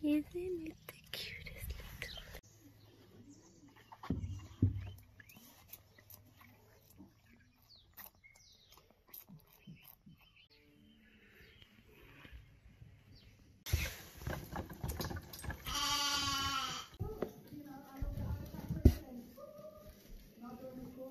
y es en